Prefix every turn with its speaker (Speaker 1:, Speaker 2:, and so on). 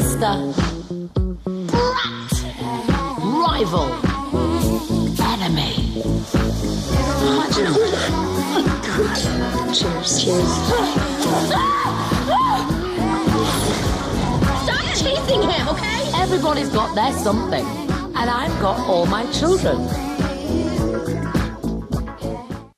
Speaker 1: sister, brat, rival, enemy.
Speaker 2: Cheers. Cheers.
Speaker 1: Stop chasing him, okay? Everybody's got their something. And I've got all my children.